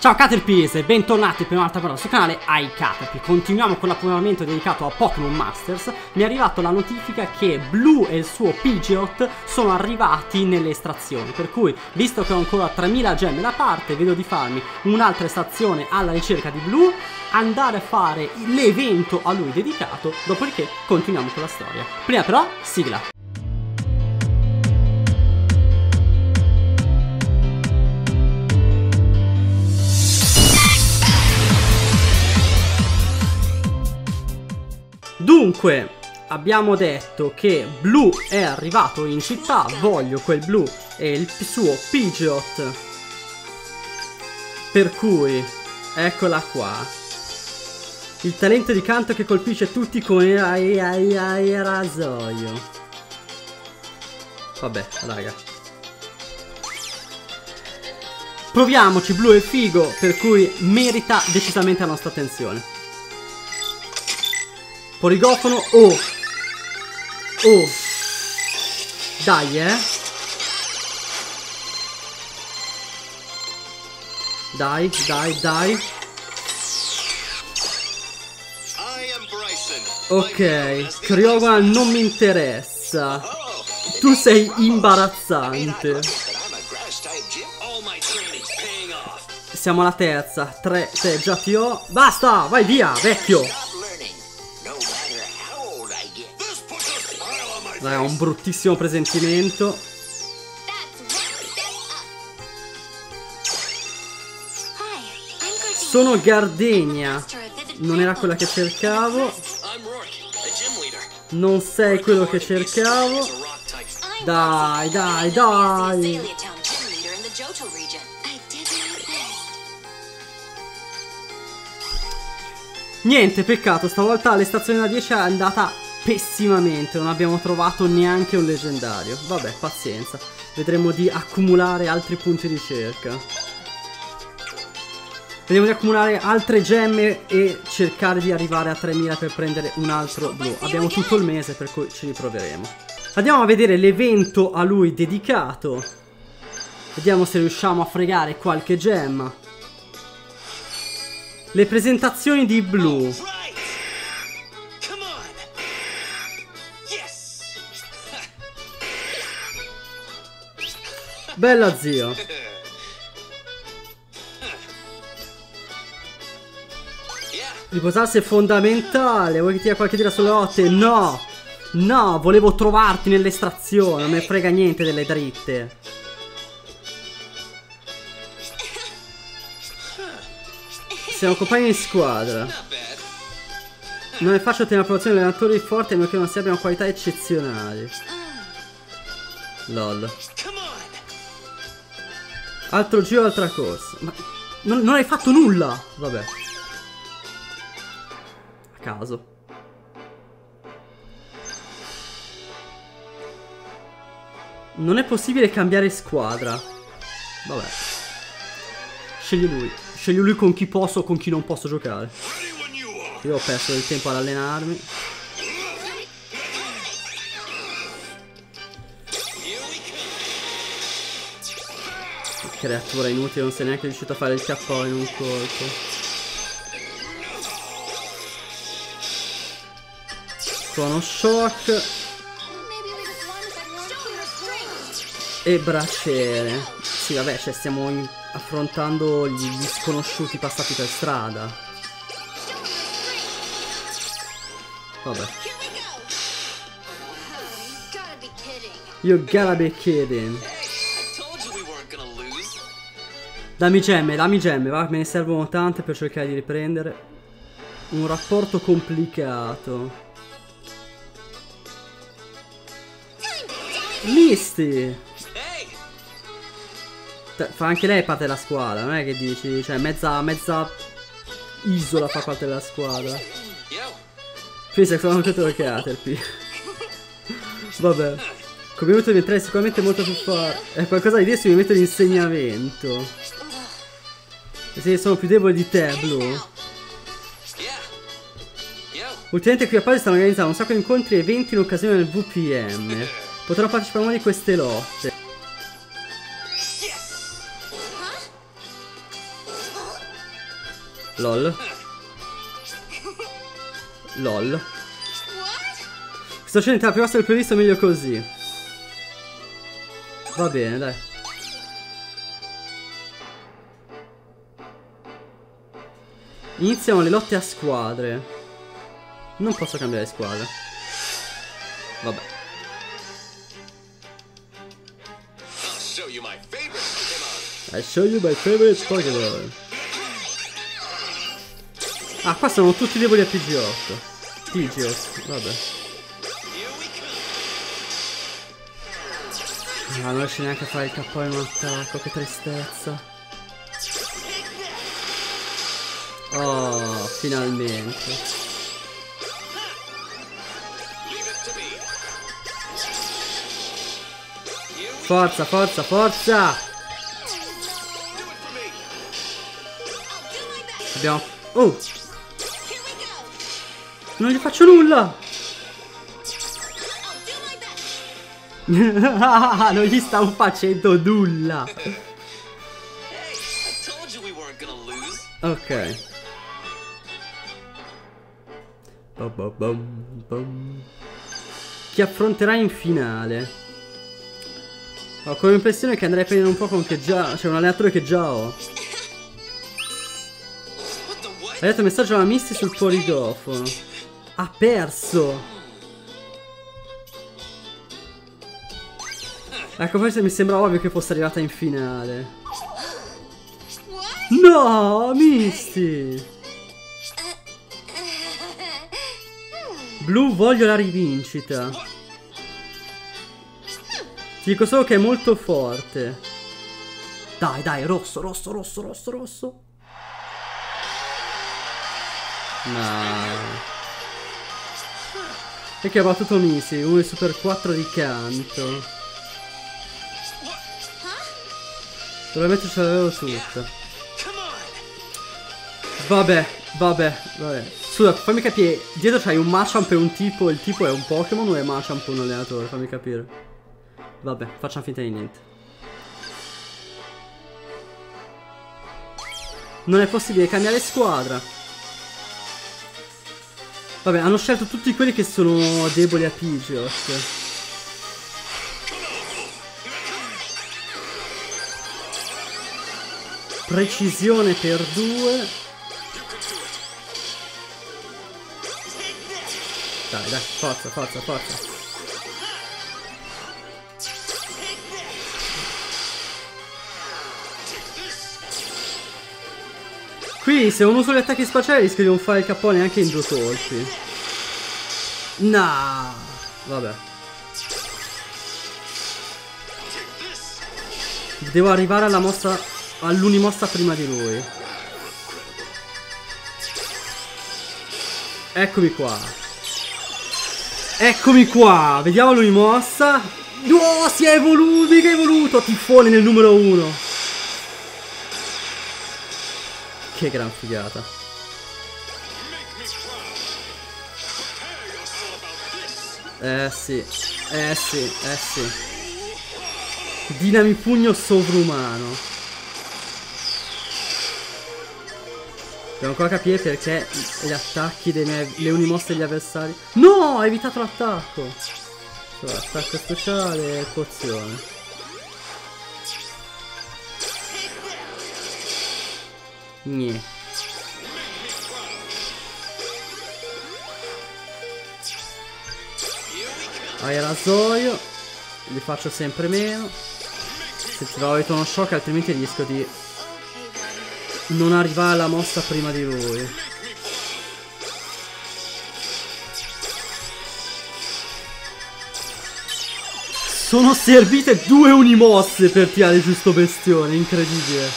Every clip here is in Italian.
Ciao Caterpies e bentornati per un'altra volta sul canale iCaterpie Continuiamo con l'appuntamento dedicato a Pokémon Masters. Mi è arrivata la notifica che Blue e il suo Pidgeot sono arrivati nelle estrazioni. Per cui, visto che ho ancora 3000 gemme da parte, vedo di farmi un'altra estrazione alla ricerca di Blue. Andare a fare l'evento a lui dedicato. Dopodiché continuiamo con la storia. Prima però, sigla Dunque, abbiamo detto che Blu è arrivato in città, voglio quel Blu e il suo Pidgeot. Per cui, eccola qua. Il talento di canto che colpisce tutti con il rasoio. Vabbè, raga. Proviamoci, Blu è figo, per cui merita decisamente la nostra attenzione. Poligofono. Oh. Oh. Dai, eh. Dai, dai, dai. Ok, Crioga non mi interessa. Tu sei imbarazzante. Siamo alla terza. Tre, te già ti ho. Basta, vai via, vecchio. Dai, un bruttissimo presentimento. Sono Gardenia. Non era quella che cercavo. Non sei quello che cercavo. Dai, dai, dai. Niente, peccato, stavolta le stazioni da 10 è andata pessimamente, non abbiamo trovato neanche un leggendario. Vabbè, pazienza. Vedremo di accumulare altri punti di ricerca. Vediamo di accumulare altre gemme e cercare di arrivare a 3000 per prendere un altro blu. Abbiamo tutto il mese per cui ci riproveremo. Andiamo a vedere l'evento a lui dedicato. Vediamo se riusciamo a fregare qualche gemma. Le presentazioni di blu. Bella zio. Riposarsi è fondamentale. Vuoi che ti dia qualche tira sulle rotte? No! No, volevo trovarti nell'estrazione. Non me frega niente delle dritte. Siamo compagni di squadra. Non è facile ottenere l'approvazione degli allenatori forti a meno che non si abbiano qualità eccezionali. LOL. Altro giro, altra corsa. Ma non, non hai fatto nulla! Vabbè. A caso. Non è possibile cambiare squadra. Vabbè. Scegli lui. Scegli lui con chi posso o con chi non posso giocare. Io ho perso del tempo ad allenarmi. Creatura inutile, non sei neanche riuscito a fare il KO in un colpo. Suono shock. E braciere. Sì, vabbè, cioè stiamo affrontando gli sconosciuti passati per strada. Vabbè. You gotta be kidding. Dammi gemme, dammi gemme, va, me ne servono tante per cercare di riprendere. Un rapporto complicato. Misty! Fa anche lei parte della squadra, non è che dici, cioè mezza, mezza isola fa parte della squadra. Quindi sono anche tu Caterpie. Vabbè. Come minuto diventare sicuramente molto più forte. È qualcosa di diverso mi metto di insegnamento. Se sono più debole di te, Blue. Ultimamente qui a Pari stanno organizzando un sacco di incontri e eventi in occasione del VPM. Potrò partecipare a una di queste lotte. LOL. LOL. Sto scena la prima del previsto meglio così. Va bene, dai. Iniziamo le lotte a squadre. Non posso cambiare squadra. Vabbè. I show you my favorite Pokémon. Ah, qua sono tutti deboli a PG8. PG8, vabbè. Ah, non riesce neanche a fare il capo in un attacco, che tristezza. Oh, finalmente. Forza, forza, forza! Abbiamo... Oh! Non gli faccio nulla! non gli stavo facendo nulla! Ok. Chi affronterà in finale? Ho come impressione che andrei a prendere un Pokémon che già... Cioè un allenatore che già ho. Ha detto messaggio alla Misty sul poligofono. Ha perso! Ecco, forse mi sembra ovvio che fosse arrivata in finale. No, Misty! Blu voglio la rivincita. Ti dico solo che è molto forte. Dai, dai, rosso, rosso, rosso, rosso, rosso. No. E che ha battuto Misi, uno super 4 di canto. Probabilmente ce l'avevo tutta. Vabbè, vabbè, vabbè. Scusa, fammi capire, dietro c'hai un Machamp e un tipo, il tipo è un Pokémon o è Machamp un allenatore? Fammi capire. Vabbè, facciamo finta di niente. Non è possibile cambiare squadra. Vabbè, hanno scelto tutti quelli che sono deboli a Pidgeot. Precisione per due. Dai, dai, forza, forza, forza. Qui se uno usa gli attacchi spaziali rischia di non fare il cappone anche in due colpi. No. Vabbè. Devo arrivare alla mossa all'unimossa prima di lui. Eccomi qua. Eccomi qua, vediamo l'unimossa. Oh, si è evoluto, mica evoluto. Tifone nel numero uno. Che gran figata. Eh sì, eh sì, eh sì. Dinamipugno sovrumano. Devo ancora capire perché gli attacchi dei miei... le unimosse degli avversari... No! Ho evitato l'attacco! Allora, attacco speciale, pozione. Niente. Aerasoio. Li faccio sempre meno. Se ti va uno shock altrimenti rischio di non arriva alla mossa prima di lui. Sono servite due unimosse per tirare giusto bestione, incredibile.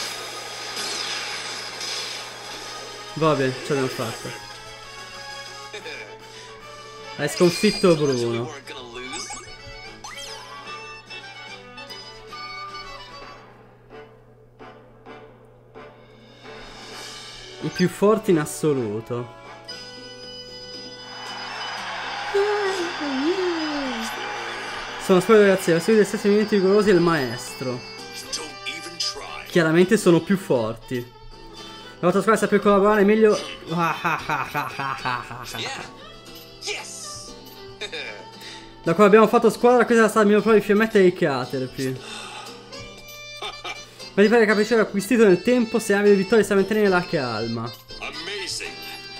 Vabbè, ce l'abbiamo fatta. Hai sconfitto Bruno. I più forti in assoluto. Sono squadre ragazzi, la serie dei stessi movimenti rigorosi e il maestro. Chiaramente sono più forti. La volta squadra saper collaborare meglio. Da quando abbiamo fatto squadra, questa è stata la mia prova di fiammetta di Caterpie. Ma di fare capriccio acquisito nel tempo, se avete vittorie sa mantenere la calma. Amazing.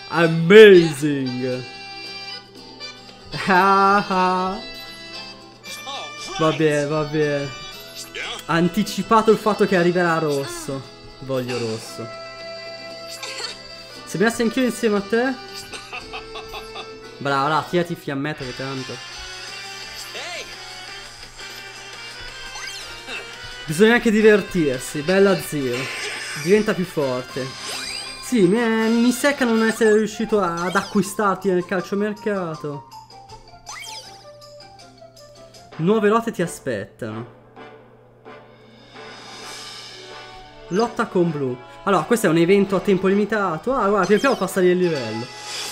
Amazing. Ah, ah. Va bene, va bene. Anticipato il fatto che arriverà rosso. Voglio rosso. Se mi anch'io insieme a te? Brava, là, tirati fiammetta che tanto. Bisogna anche divertirsi, bella zio. Diventa più forte. Sì, mi, è- mi secca non essere riuscito ad acquistarti nel calciomercato. Nuove lotte ti aspettano. Lotta con blu. Allora, questo è un evento a tempo limitato. Ah, guarda, pian piano fa salire il livello.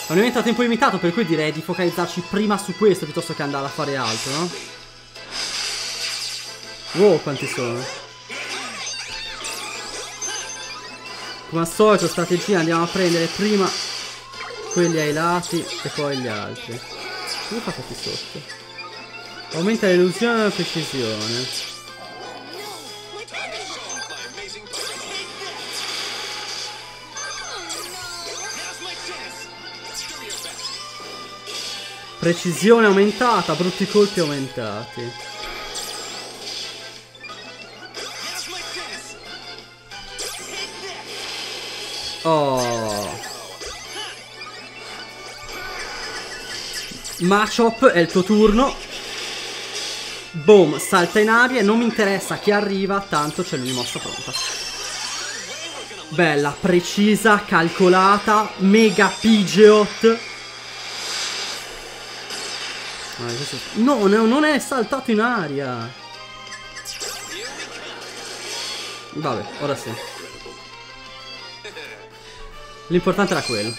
È un evento a tempo limitato, per cui direi di focalizzarci prima su questo piuttosto che andare a fare altro, no? Wow, quanti sono? Come al solito, strategia, andiamo a prendere prima quelli ai lati e poi gli altri. Come fa qui sotto? Aumenta l'illusione e la precisione. Precisione aumentata, brutti colpi aumentati. Oh. Machop, è il tuo turno. Boom, salta in aria e non mi interessa chi arriva, tanto c'è l'unimossa pronta. Bella, precisa, calcolata, mega Pidgeot. Ah, No, no, non è saltato in aria. Vabbè, ora sì. L'importante era quello.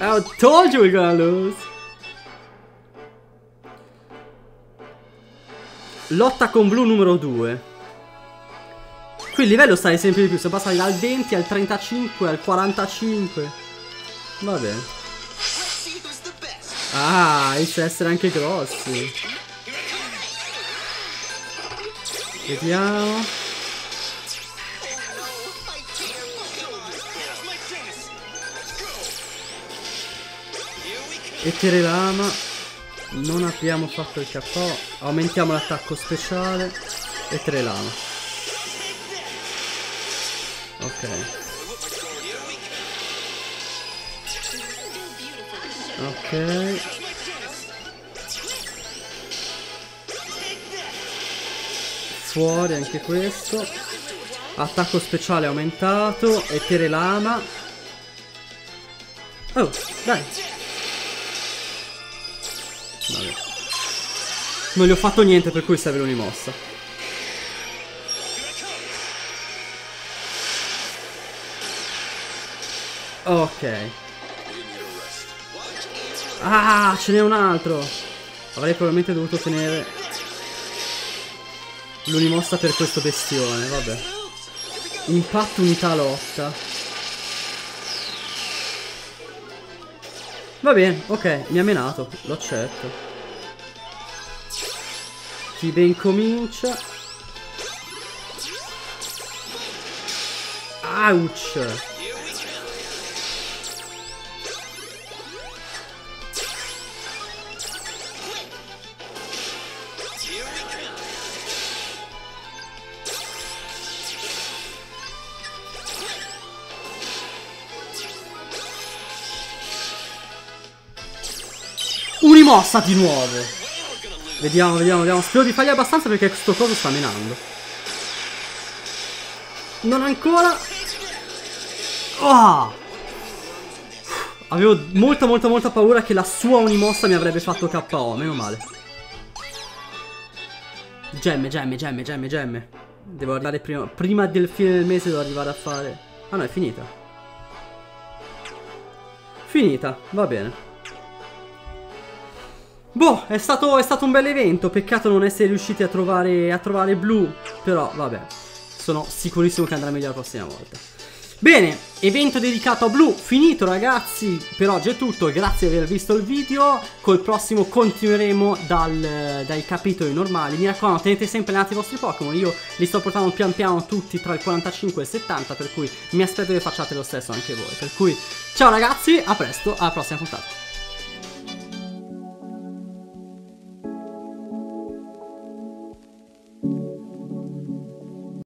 I told you we're gonna lose. Lotta con blu numero 2. Qui il livello sale sempre di più, siamo passati dal 20 al 35 al 45. Va bene. Let's see who's the best. Ah, inizia a essere anche grossi. Vediamo. Here we go. E Terelama. Non abbiamo fatto il KO. Aumentiamo l'attacco speciale. E Terelama. Ok. Ok. Fuori anche questo. Attacco speciale aumentato. E Terelama. Oh, dai. Vabbè. Non gli ho fatto niente per cui serve un'imossa. Ok. Ah, ce n'è un altro. Avrei probabilmente dovuto tenere l'unimossa per questo bestione, vabbè. Impatto unità lotta. Va bene, ok, mi ha menato, lo accetto. Chi ben comincia. Ouch! Unimossa di nuovo! Vediamo, vediamo, vediamo. Spero di fargli abbastanza perché questo coso sta menando. Non ancora. Ah! Avevo molta, molta, molta paura che la sua unimossa mi avrebbe fatto KO. Meno male. Gemme, gemme, gemme, gemme, gemme. Devo arrivare prima. Prima del fine del mese devo arrivare a fare. Ah no, è finita. Finita, va bene. Boh, è stato, è stato un bel evento. Peccato non essere riusciti a trovare, a trovare blu. Però, vabbè. Sono sicurissimo che andrà meglio la prossima volta. Bene, evento dedicato a Blue finito ragazzi, per oggi è tutto, grazie di aver visto il video, col prossimo continueremo dal- dai capitoli normali, mi raccomando tenete sempre allenati i vostri Pokémon, io li sto portando pian piano tutti tra il 45 e il 70, per cui mi aspetto che facciate lo stesso anche voi, per cui ciao ragazzi, a presto, alla prossima puntata.